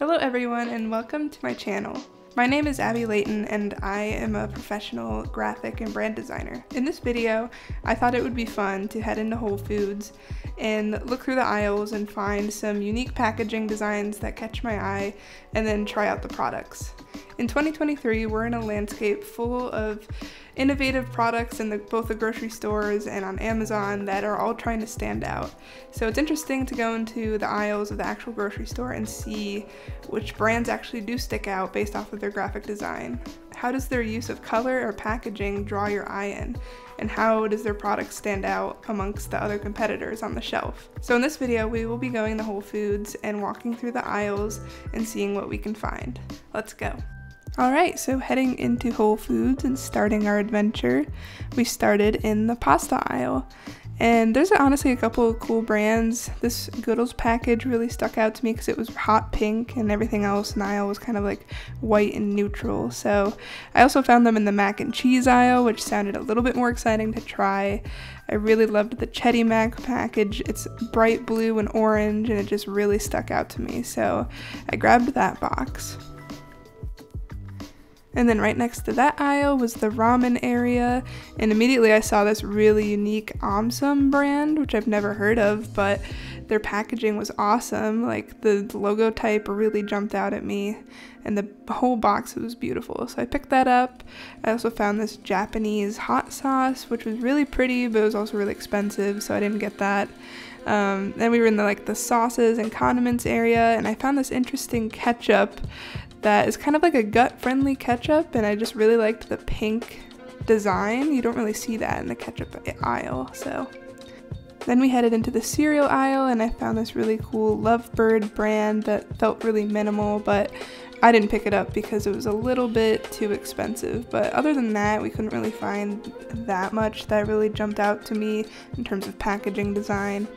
Hello everyone and welcome to my channel. My name is Abby Leighton and I am a professional graphic and brand designer. In this video, I thought it would be fun to head into Whole Foods and look through the aisles and find some unique packaging designs that catch my eye and then try out the products. In 2023, we're in a landscape full of innovative products in the, both the grocery stores and on Amazon that are all trying to stand out. So it's interesting to go into the aisles of the actual grocery store and see which brands actually do stick out based off of their graphic design. How does their use of color or packaging draw your eye in? And how does their product stand out amongst the other competitors on the shelf? So in this video, we will be going to Whole Foods and walking through the aisles and seeing what we can find. Let's go. Alright, so heading into Whole Foods and starting our adventure, we started in the pasta aisle. And there's honestly a couple of cool brands. This Goodles package really stuck out to me because it was hot pink and everything else in the aisle was kind of like white and neutral. So I also found them in the mac and cheese aisle, which sounded a little bit more exciting to try. I really loved the Cheddy Mac package. It's bright blue and orange and it just really stuck out to me. So I grabbed that box. And then right next to that aisle was the ramen area, and immediately I saw this really unique Omsum brand, which I've never heard of, but their packaging was awesome. Like the, logo type really jumped out at me, and the whole box was beautiful. So I picked that up. I also found this Japanese hot sauce, which was really pretty, but it was also really expensive, so I didn't get that. Um, then we were in the like the sauces and condiments area, and I found this interesting ketchup that is kind of like a gut friendly ketchup, and I just really liked the pink design. You don't really see that in the ketchup aisle, so. Then we headed into the cereal aisle, and I found this really cool Lovebird brand that felt really minimal, but I didn't pick it up because it was a little bit too expensive. But other than that, we couldn't really find that much that really jumped out to me in terms of packaging design.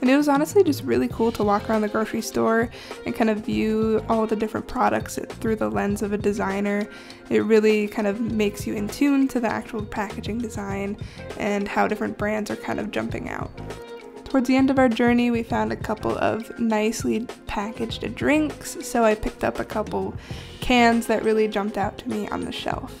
And it was honestly just really cool to walk around the grocery store and kind of view all the different products through the lens of a designer. It really kind of makes you in tune to the actual packaging design and how different brands are kind of jumping out. Towards the end of our journey, we found a couple of nicely packaged drinks, so I picked up a couple cans that really jumped out to me on the shelf.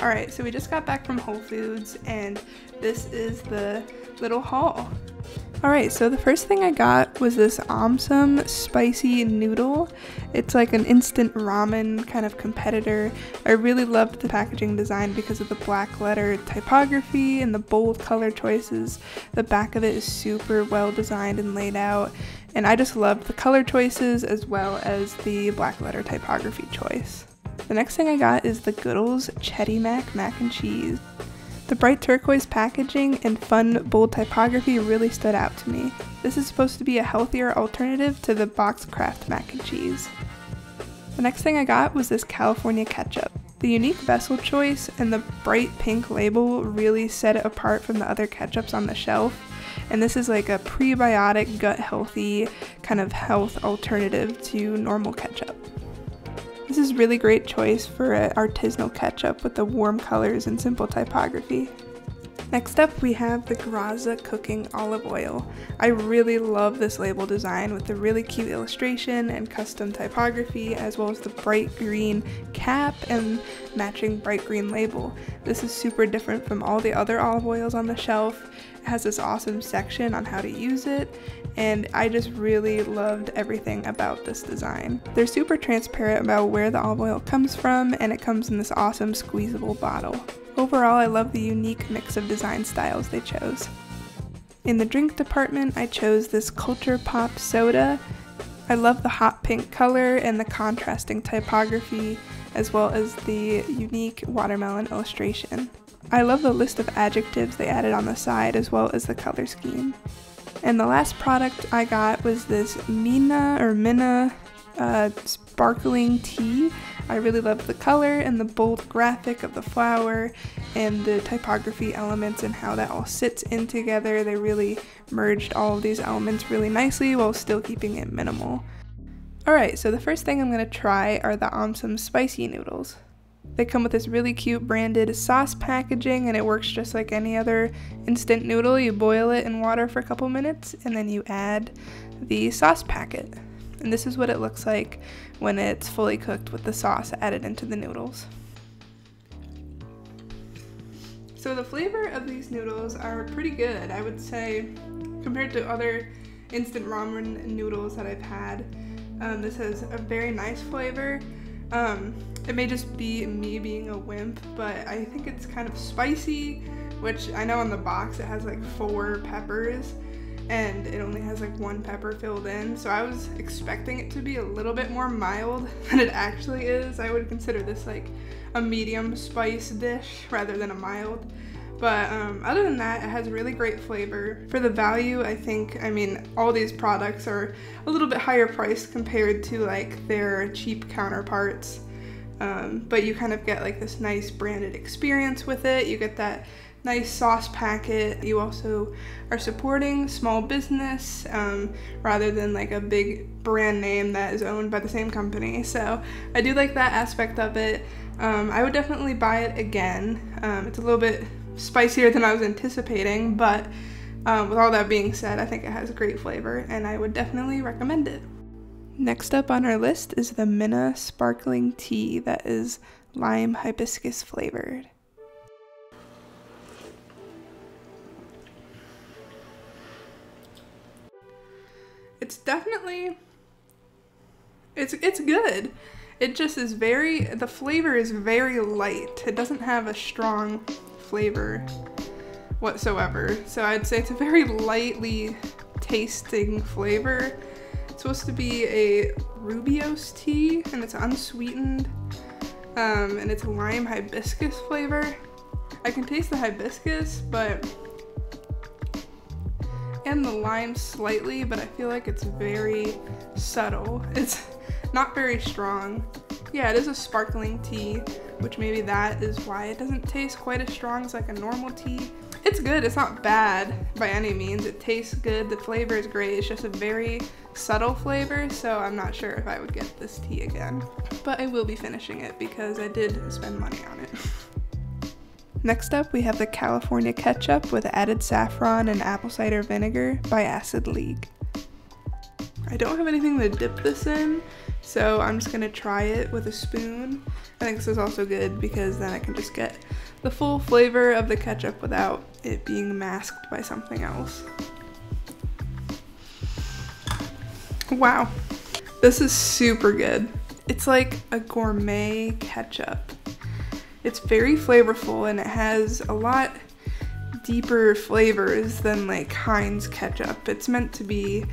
Alright, so we just got back from Whole Foods, and this is the little haul. Alright, so the first thing I got was this Omsum spicy noodle. It's like an instant ramen kind of competitor. I really loved the packaging design because of the black letter typography and the bold color choices. The back of it is super well designed and laid out. And I just loved the color choices as well as the black letter typography choice. The next thing I got is the Goodles Cheddy Mac Mac and Cheese. The bright turquoise packaging and fun, bold typography really stood out to me. This is supposed to be a healthier alternative to the box Kraft mac and cheese. The next thing I got was this California ketchup. The unique vessel choice and the bright pink label really set it apart from the other ketchups on the shelf. And this is like a prebiotic, gut healthy kind of health alternative to normal ketchup. This is really great choice for an artisanal ketchup with the warm colors and simple typography. Next up we have the Graza Cooking Olive Oil. I really love this label design with the really cute illustration and custom typography as well as the bright green cap and matching bright green label. This is super different from all the other olive oils on the shelf. It has this awesome section on how to use it and I just really loved everything about this design. They're super transparent about where the olive oil comes from and it comes in this awesome squeezable bottle. Overall, I love the unique mix of design styles they chose. In the drink department, I chose this Culture Pop soda. I love the hot pink color and the contrasting typography, as well as the unique watermelon illustration. I love the list of adjectives they added on the side, as well as the color scheme. And the last product I got was this Mina or Minna uh, sparkling tea. I really loved the color and the bold graphic of the flower and the typography elements and how that all sits in together. They really merged all of these elements really nicely while still keeping it minimal. Alright, so the first thing I'm going to try are the Omsum spicy noodles. They come with this really cute branded sauce packaging and it works just like any other instant noodle. You boil it in water for a couple minutes and then you add the sauce packet. And this is what it looks like when it's fully cooked with the sauce added into the noodles. So the flavor of these noodles are pretty good, I would say, compared to other instant ramen noodles that I've had. Um, this has a very nice flavor. Um, it may just be me being a wimp, but I think it's kind of spicy, which I know on the box it has like four peppers and it only has like one pepper filled in. So I was expecting it to be a little bit more mild than it actually is. I would consider this like a medium spice dish rather than a mild. But um, other than that, it has really great flavor. For the value, I think, I mean, all these products are a little bit higher priced compared to like their cheap counterparts. Um, but you kind of get like this nice branded experience with it. You get that nice sauce packet. You also are supporting small business um, rather than like a big brand name that is owned by the same company. So I do like that aspect of it. Um, I would definitely buy it again. Um, it's a little bit spicier than I was anticipating, but um, with all that being said, I think it has great flavor and I would definitely recommend it. Next up on our list is the Minna Sparkling Tea that is lime hibiscus flavored. It's definitely it's it's good. It just is very the flavor is very light. It doesn't have a strong flavor whatsoever. So I'd say it's a very lightly tasting flavor. It's supposed to be a Rooibos tea and it's unsweetened um, and it's a lime hibiscus flavor. I can taste the hibiscus, but and the lime slightly, but I feel like it's very subtle. It's not very strong. Yeah, it is a sparkling tea, which maybe that is why it doesn't taste quite as strong as like a normal tea. It's good, it's not bad by any means. It tastes good, the flavor is great. It's just a very subtle flavor, so I'm not sure if I would get this tea again. But I will be finishing it because I did spend money on it. Next up, we have the California Ketchup with added saffron and apple cider vinegar by Acid League. I don't have anything to dip this in, so I'm just gonna try it with a spoon. I think this is also good because then I can just get the full flavor of the ketchup without it being masked by something else. Wow, this is super good. It's like a gourmet ketchup. It's very flavorful and it has a lot deeper flavors than like Heinz ketchup. It's meant to be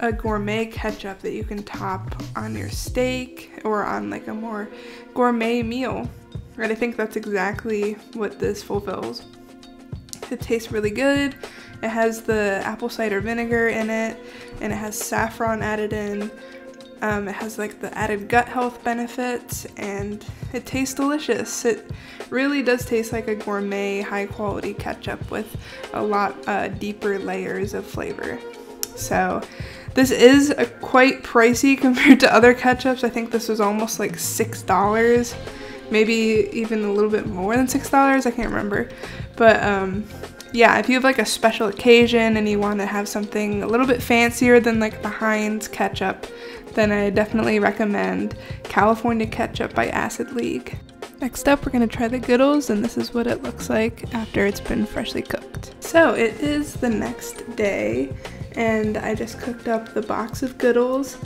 a gourmet ketchup that you can top on your steak or on like a more gourmet meal. And I think that's exactly what this fulfills. It tastes really good. It has the apple cider vinegar in it and it has saffron added in, um, it has like the added gut health benefits and it tastes delicious. It really does taste like a gourmet high quality ketchup with a lot uh, deeper layers of flavor. So this is a quite pricey compared to other ketchups. I think this was almost like $6, maybe even a little bit more than $6, I can't remember. But um, yeah, if you have like a special occasion and you want to have something a little bit fancier than like the Heinz ketchup, then I definitely recommend California Ketchup by Acid League. Next up, we're gonna try the Goodles, and this is what it looks like after it's been freshly cooked. So it is the next day, and I just cooked up the box of Goodles.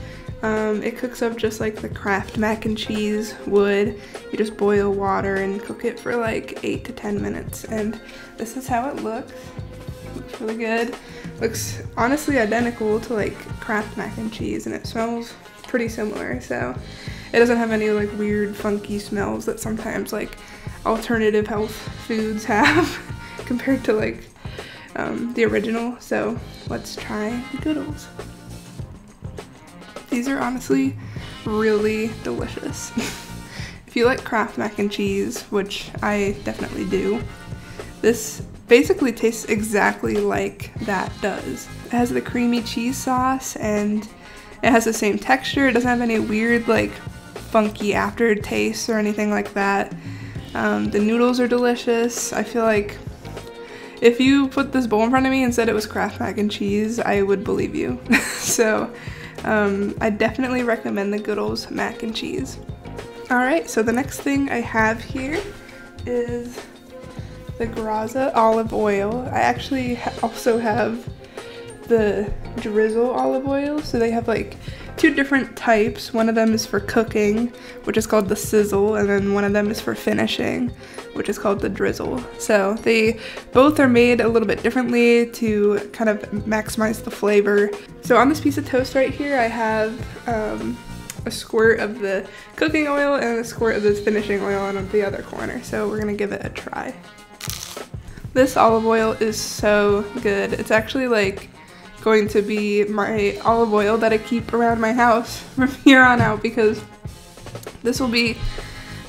Um, it cooks up just like the Kraft mac and cheese would. You just boil water and cook it for like 8 to 10 minutes, and this is how it looks. Looks really good. Looks honestly identical to like Kraft mac and cheese, and it smells pretty similar, so it doesn't have any like weird funky smells that sometimes like alternative health foods have compared to like um, the original. So let's try the Goodles. These are honestly really delicious. if you like Kraft mac and cheese, which I definitely do, this basically tastes exactly like that does. It has the creamy cheese sauce and it has the same texture. It doesn't have any weird like funky aftertaste or anything like that. Um, the noodles are delicious. I feel like if you put this bowl in front of me and said it was Kraft mac and cheese, I would believe you. so Um, I definitely recommend the Goodles mac and cheese. Alright, so the next thing I have here is the Graza olive oil. I actually also have the drizzle olive oil. So they have like two different types. One of them is for cooking, which is called the sizzle, and then one of them is for finishing, which is called the drizzle. So they both are made a little bit differently to kind of maximize the flavor. So on this piece of toast right here, I have um, a squirt of the cooking oil and a squirt of the finishing oil on the other corner. So we're gonna give it a try. This olive oil is so good. It's actually like going to be my olive oil that I keep around my house from here on out because this will be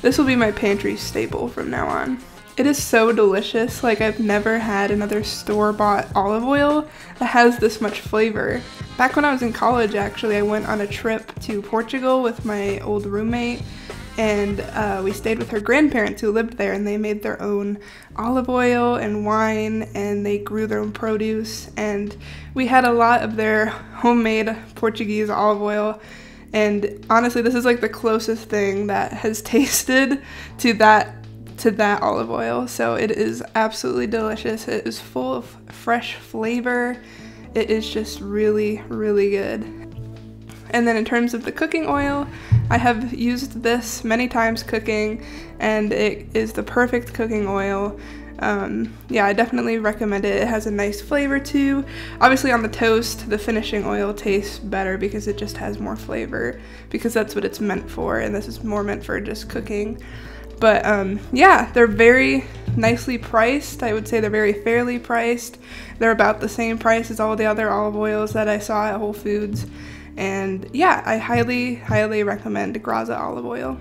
this will be my pantry staple from now on. It is so delicious. Like I've never had another store-bought olive oil that has this much flavor. Back when I was in college actually, I went on a trip to Portugal with my old roommate and uh, we stayed with her grandparents who lived there and they made their own olive oil and wine and they grew their own produce and we had a lot of their homemade portuguese olive oil. And honestly this is like the closest thing that has tasted to that to that olive oil. So it is absolutely delicious. It is full of fresh flavor. It is just really really good. And then in terms of the cooking oil, I have used this many times cooking and it is the perfect cooking oil. Um, yeah, I definitely recommend it. It has a nice flavor too. Obviously on the toast, the finishing oil tastes better because it just has more flavor because that's what it's meant for and this is more meant for just cooking. But um, yeah, they're very nicely priced. I would say they're very fairly priced. They're about the same price as all the other olive oils that I saw at Whole Foods. And yeah, I highly, highly recommend Graza olive oil.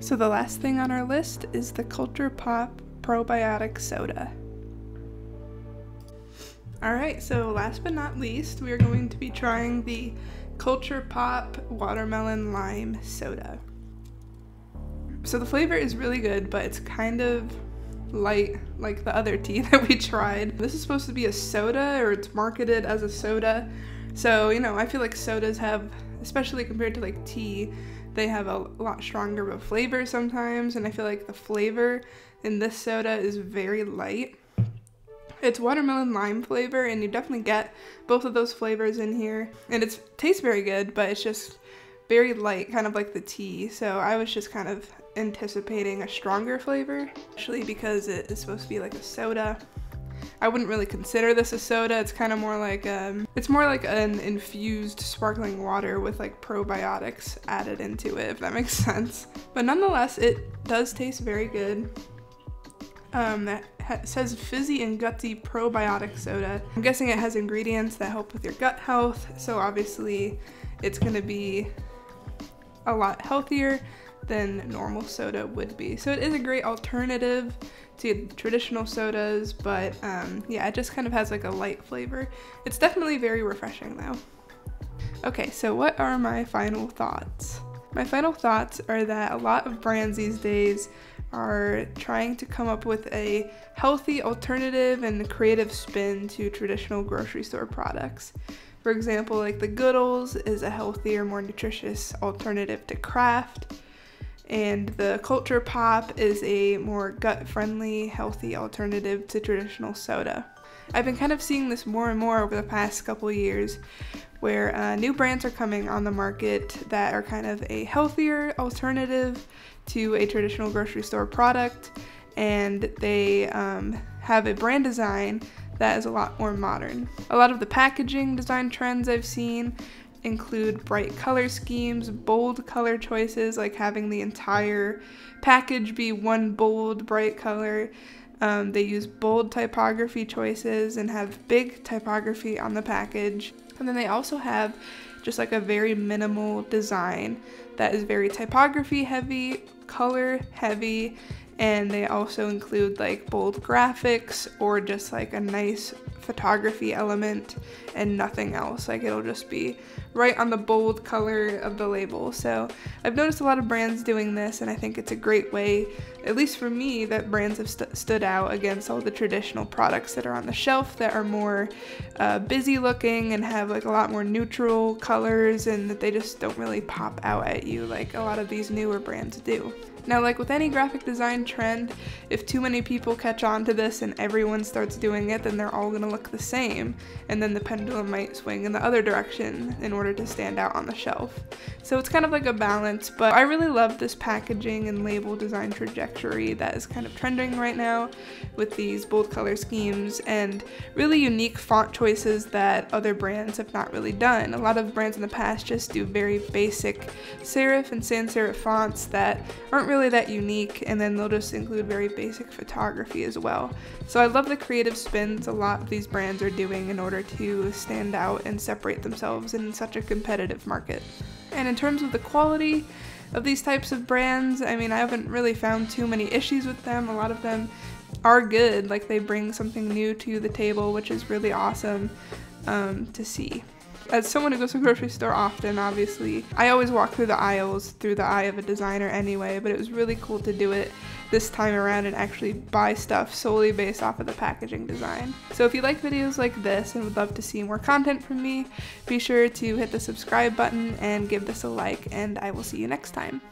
So the last thing on our list is the Culture Pop Probiotic Soda. Alright, so last but not least, we are going to be trying the Culture Pop Watermelon Lime Soda. So the flavor is really good, but it's kind of light like the other tea that we tried. This is supposed to be a soda, or it's marketed as a soda, so, you know, I feel like sodas have, especially compared to like tea, they have a lot stronger of flavor sometimes, and I feel like the flavor in this soda is very light. It's watermelon lime flavor, and you definitely get both of those flavors in here. And it tastes very good, but it's just very light, kind of like the tea. So I was just kind of anticipating a stronger flavor, especially because it is supposed to be like a soda. I wouldn't really consider this a soda. It's kind of more like um, it's more like an infused sparkling water with like probiotics added into it, if that makes sense. But nonetheless, it does taste very good. Um, it says fizzy and gutsy probiotic soda. I'm guessing it has ingredients that help with your gut health, so obviously it's gonna be a lot healthier than normal soda would be. So it is a great alternative to traditional sodas, but um, yeah, it just kind of has like a light flavor. It's definitely very refreshing though. Okay, so what are my final thoughts? My final thoughts are that a lot of brands these days are trying to come up with a healthy alternative and creative spin to traditional grocery store products. For example, like the Goodles is a healthier, more nutritious alternative to Kraft and the Culture Pop is a more gut friendly, healthy alternative to traditional soda. I've been kind of seeing this more and more over the past couple years where uh, new brands are coming on the market that are kind of a healthier alternative to a traditional grocery store product and they um, have a brand design that is a lot more modern. A lot of the packaging design trends I've seen include bright color schemes, bold color choices, like having the entire package be one bold, bright color. Um, they use bold typography choices and have big typography on the package. And then they also have just like a very minimal design that is very typography heavy, color heavy, and they also include like bold graphics or just like a nice photography element and nothing else. Like it'll just be right on the bold color of the label. So I've noticed a lot of brands doing this and I think it's a great way, at least for me, that brands have st stood out against all the traditional products that are on the shelf that are more uh, busy looking and have like a lot more neutral colors and that they just don't really pop out at you like a lot of these newer brands do. Now, like with any graphic design trend, if too many people catch on to this and everyone starts doing it, then they're all gonna look the same, and then the pendulum might swing in the other direction in order to stand out on the shelf. So it's kind of like a balance, but I really love this packaging and label design trajectory that is kind of trending right now with these bold color schemes and really unique font choices that other brands have not really done. A lot of brands in the past just do very basic serif and sans serif fonts that aren't really really that unique, and then they'll just include very basic photography as well. So I love the creative spins a lot of these brands are doing in order to stand out and separate themselves in such a competitive market. And in terms of the quality of these types of brands, I mean, I haven't really found too many issues with them. A lot of them are good, like they bring something new to the table, which is really awesome um, to see as someone who goes to the grocery store often, obviously, I always walk through the aisles through the eye of a designer anyway, but it was really cool to do it this time around and actually buy stuff solely based off of the packaging design. So if you like videos like this and would love to see more content from me, be sure to hit the subscribe button and give this a like, and I will see you next time.